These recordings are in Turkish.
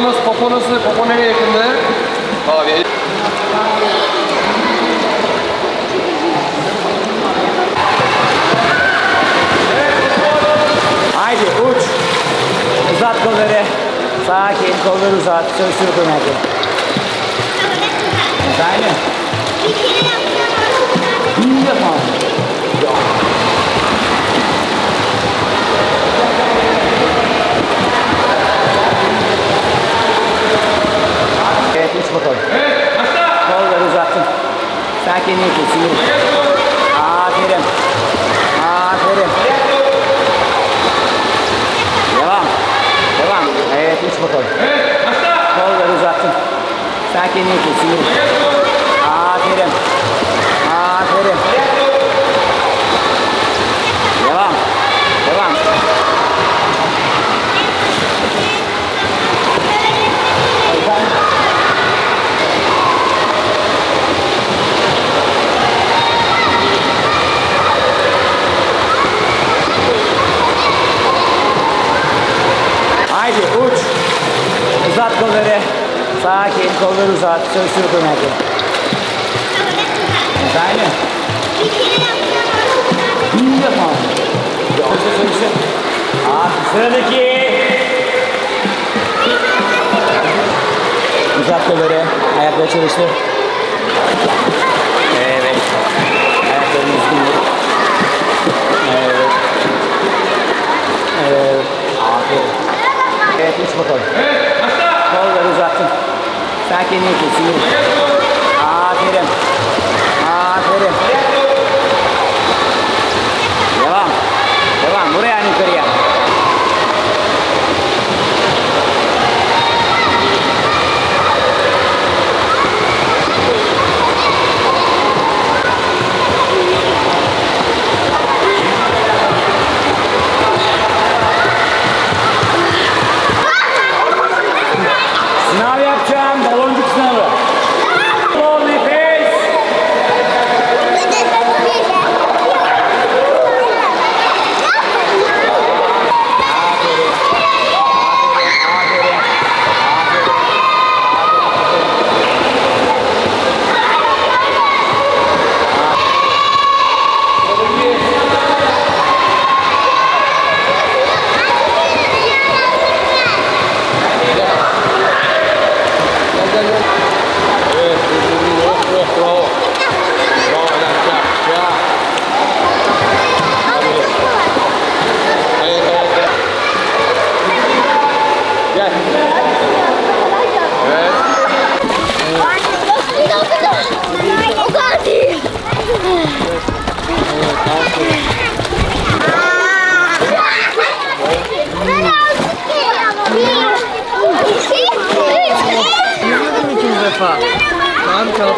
nasıl? Popo nereye yakındı? Abi. Haydi uç. Uzat kolları. Sakin kolları uzat. Çalıştır konerdi. Efendim? İyi yapma. Evet uç bakalım. Kolları uzattın. Sakin iyisin. Sinir. Aferin. Aferin. Devam. Devam. Evet uç bakalım. Kolları uzattın. Sakin iyisin. Sinir. Aferin. Aferin. Devam. Devam. Haydi uç. Uzat kolları. Sakin kolları uzat. Çalıştır konerdi. Efendim? İyi yapma. Çalıştır çalıştır. Aferin. Sıradaki. Uzat kolları. Ayakları çalıştır. Evet. Ayaklarını düzgün vur. Evet. Evet. Aferin. Evet uç bakalım. Uzattın. Sakin iyisin.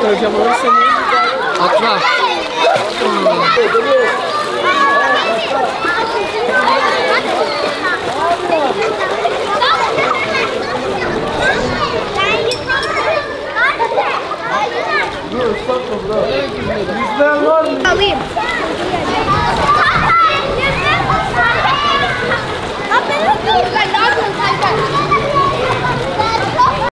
Então já vou ensinar.